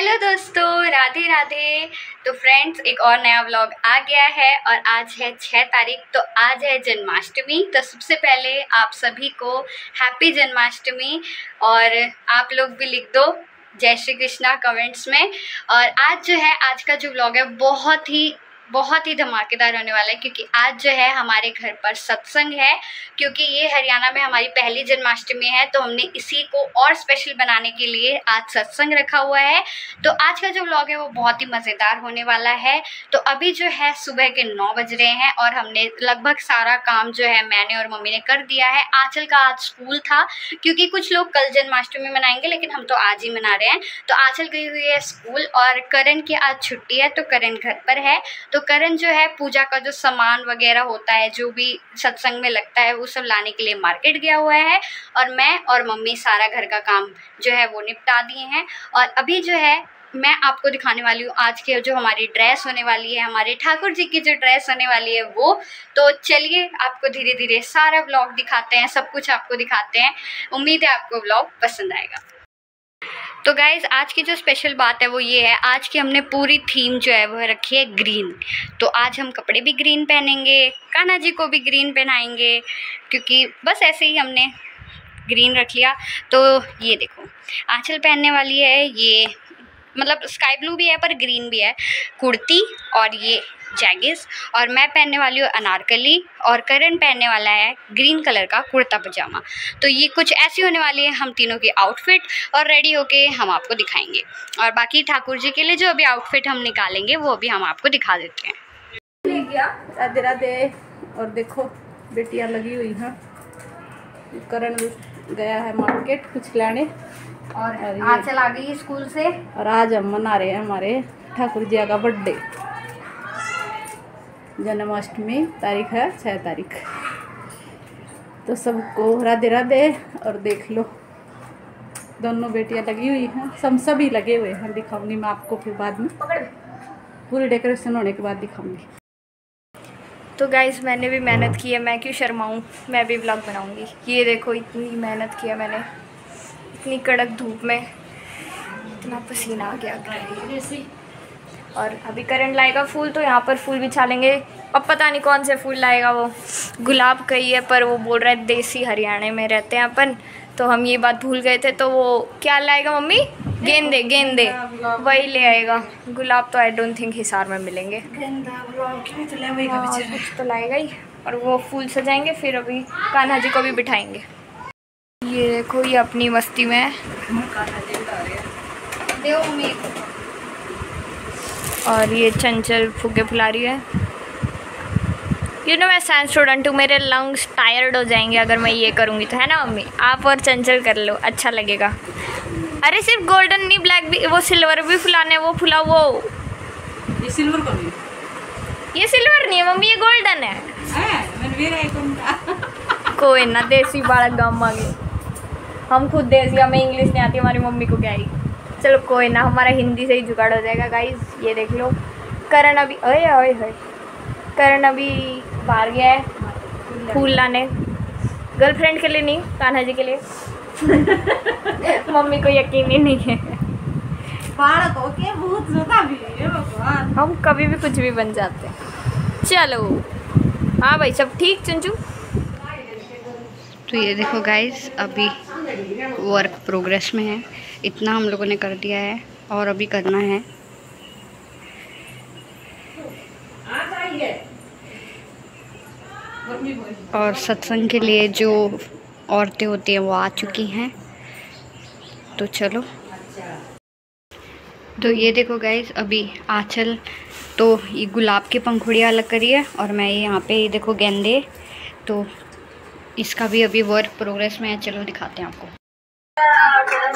Hello दोस्तों, राधे राधे। तो friends एक और नया व्लॉग आ गया है और आज है छः तारीख तो आज है जन्माष्टमी। तो सबसे पहले आप सभी को हैप्पी जन्माष्टमी और आप लोग भी लिख दो जय श्री कृष्णा कमेंट्स में। और आज जो है, आज का जो व्लॉग है, बहुत ही बहुत ही धमाकेदार होने वाला है, क्योंकि आज जो है हमारे घर पर सत्संग है, क्योंकि ये हरियाणा में हमारी पहली जन्माष्टमी है तो हमने इसी को और स्पेशल बनाने के लिए आज सत्संग रखा हुआ है। तो आज का जो व्लॉग है, वो बहुत ही मज़ेदार होने वाला है। तो अभी जो है सुबह के नौ बज रहे हैं और हमने लगभग सारा काम जो है मैंने और मम्मी ने कर दिया है। आंचल का आज स्कूल था, क्योंकि कुछ लोग कल जन्माष्टमी मनाएँगे, लेकिन हम तो आज ही मना रहे हैं। तो आंचल गई हुई है स्कूल और करण की आज छुट्टी है तो करण घर पर है। तो करण जो है, पूजा का जो सामान वगैरह होता है, जो भी सत्संग में लगता है, वो सब लाने के लिए मार्केट गया हुआ है और मैं और मम्मी सारा घर का काम जो है, वो निपटा दिए हैं। और अभी जो है, मैं आपको दिखाने वाली हूँ आज के जो हमारी ड्रेस होने वाली है, हमारे ठाकुर जी की जो ड्रेस होने वाली है वो। तो चलिए, आपको धीरे धीरे सारा ब्लॉग दिखाते हैं, सब कुछ आपको दिखाते हैं। उम्मीद है आपको ब्लॉग पसंद आएगा। तो गाइज़ आज की जो स्पेशल बात है वो ये है, आज की हमने पूरी थीम जो है वो रखी है ग्रीन तो आज हम कपड़े भी ग्रीन पहनेंगे, कान्हा जी को भी ग्रीन पहनाएँगे, क्योंकि बस ऐसे ही हमने ग्रीन रख लिया. तो ये देखो, आंचल पहनने वाली है, ये मतलब स्काई ब्लू भी है पर ग्रीन भी है. कुर्ती और ये जैगिस और मैं पहनने वाली हूँ अनारकली और करण पहनने वाला है ग्रीन कलर का कुर्ता पजामा। तो ये कुछ ऐसी होने वाली है हम तीनों की आउटफिट और रेडी होके हम आपको दिखाएँगे। और बाकी ठाकुर जी के लिए जो अभी आउटफिट हम निकालेंगे वो अभी हम आपको दिखा देते हैं। राधे राधे। और देखो बेटियाँ लगी हुई हैं। करण गया है मार्केट कुछ लेने और आज चला गई स्कूल से। और आज हम मना रहे हैं हमारे ठाकुर जी का बर्थडे जन्माष्टमी तारीख है छः तारीख। तो सबको राधे राधे और देख लो। दोनों बेटियाँ लगी हुई हैं सब सभी लगे हुए हैं दिखाऊँगी मैं आपको फिर बाद में। पूरी डेकोरेशन होने के बाद दिखाऊँगी। तो गाइज़ मैंने भी मेहनत की है मैं क्यों शर्माऊँ? मैं भी ब्लॉग बनाऊँगी। ये देखो इतनी मेहनत की है मैंने। इतनी कड़क धूप में। इतना पसीना आ गया। और अभी करंट लाएगा फूल तो यहाँ पर फूल बिछा लेंगे अब पता नहीं कौन से फूल लाएगा वो। गुलाब कही है पर वो बोल रहा है देसी हरियाणा में रहते हैं अपन। तो हम ये बात भूल गए थे तो वो क्या लाएगा मम्मी? गेंदे गेंदे। वही ले आएगा। गुलाब तो आई डोंट थिंक हिसार में मिलेंगे। हाँ, कुछ तो लाएगा ही। और वो फूल सजाएँगे फिर अभी कान्हा जी को भी बिठाएँगे। ये देखो ये अपनी मस्ती में और ये चंचल फुगे फुला रही है। यू नो मैं साइंस स्टूडेंट हूँ मेरे लंग्स टायर्ड हो जाएँगे अगर मैं ये करूँगी तो है ना मम्मी? आप और चंचल कर लो अच्छा लगेगा। अरे सिर्फ़ गोल्डन नहीं ब्लैक भी वो सिल्वर भी फुलाने वो फुला वो ये सिल्वर का ये सिल्वर नहीं है मम्मी ये गोल्डन है। कोई ना देसी बालक गाँव मांगे हम खुद देसी हमें इंग्लिश नहीं आती हमारी मम्मी को क्या आई चलो कोई ना हमारा हिंदी से ही जुगाड़ हो जाएगा गाइज़ ये देख लो। करण अभी अरे अरे है करण अभी बाहर गया है फूल लाने। गर्लफ्रेंड के लिए नहीं कान्हा जी के लिए। मम्मी को यकीन ही नहीं है। हम कभी भी कुछ भी बन जाते हैं। चलो। हाँ भाई सब ठीक चंचू? तो ये देखो गाइस अभी वर्क प्रोग्रेस में है। इतना हम लोगों ने कर दिया है और अभी करना है। और सत्संग के लिए जो औरतें होती हैं वो आ चुकी हैं। तो चलो। तो ये देखो गाइज़ अभी आँचल तो ये गुलाब की पंखुड़ियाँ अलग करी है और मैं ये यहाँ पे ये देखो गेंदे। तो इसका भी अभी वर्क प्रोग्रेस में है, चलो दिखाते हैं आपको।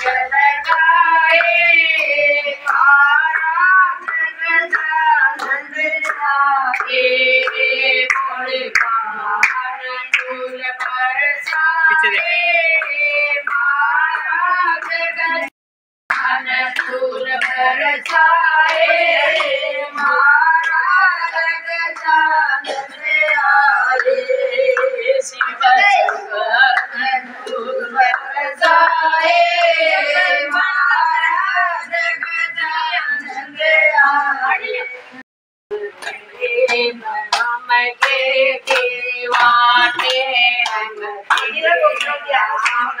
Yeah.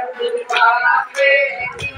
Thank you.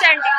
Chanting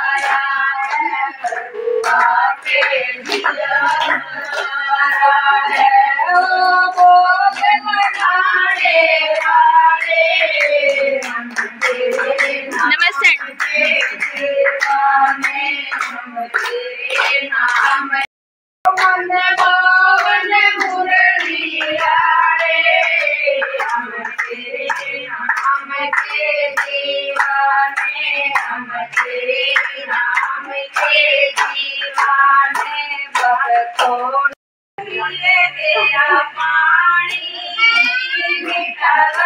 cada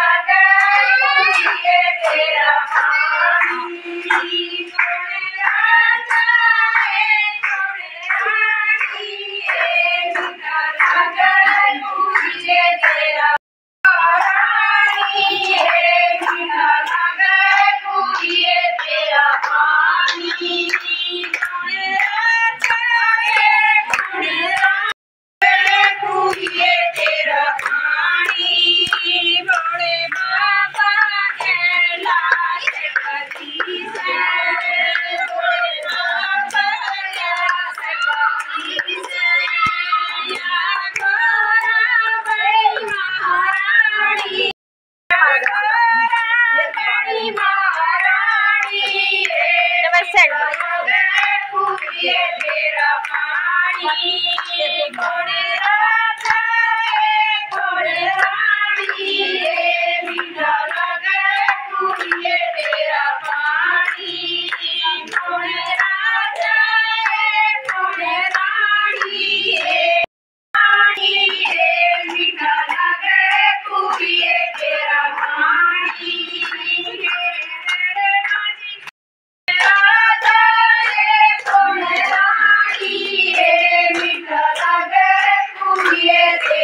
कुड़िए ते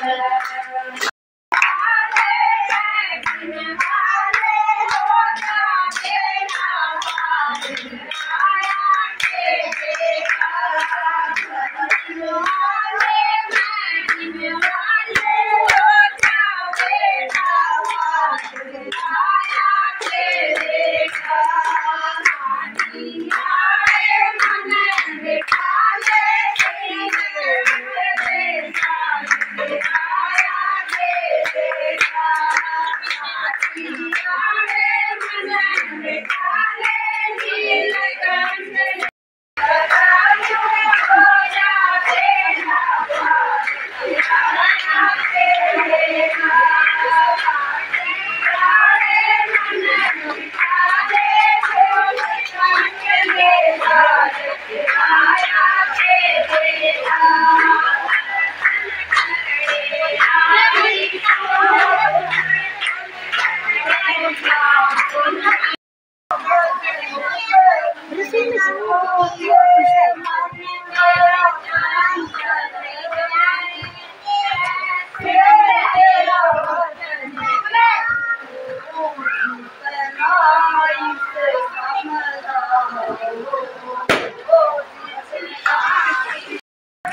Thank you.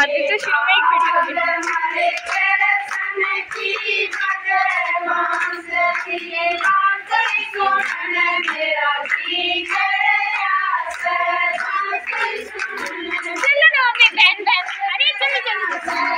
दादी तो शुरू में एक वीडियो चलो ना मम्मी बहन बहन अरे चलो चलो।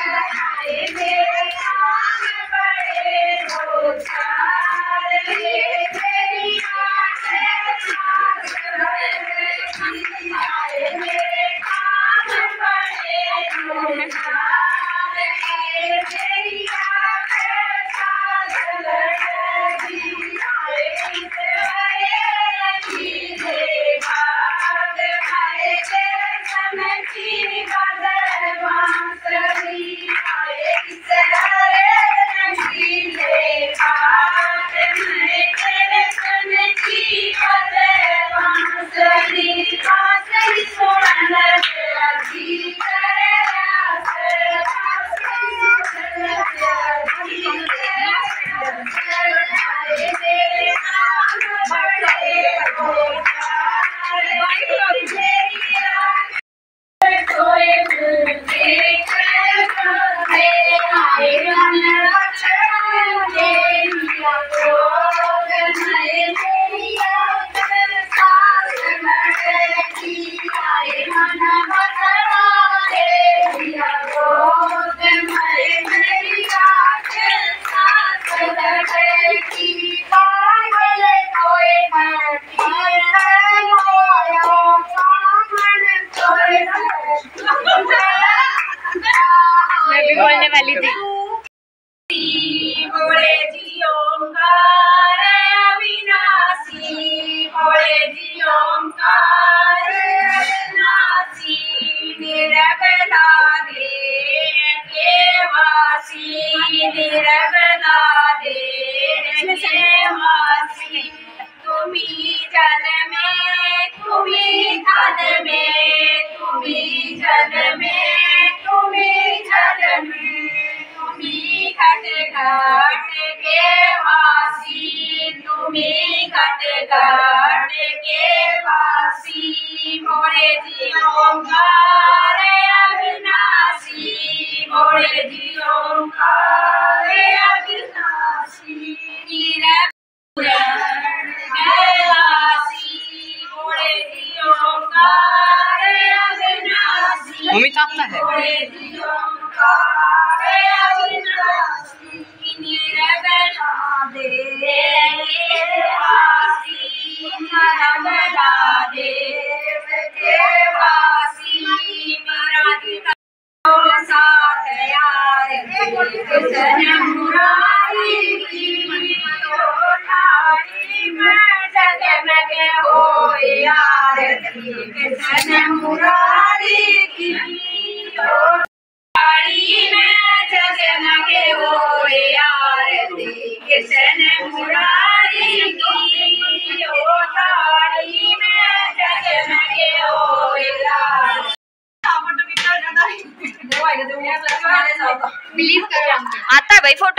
घट के पासी मोरे जी ओंकार।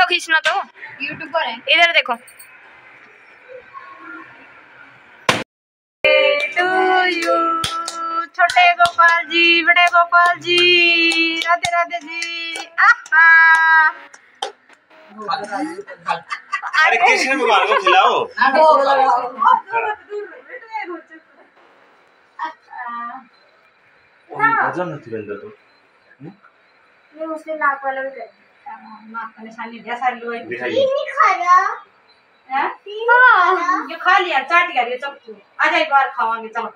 फोटो खींचना तो यूट्यूब पर है इधर देखो छोटे गोपाल जी बड़े गोपाल जी राधे राधे जी अरे कृष्ण भगवान को खिलाओ भजन नहीं तो उसने नाक वाला भी कर ये खा लिया चाट गया ये आज एक बार खावांगे चलो।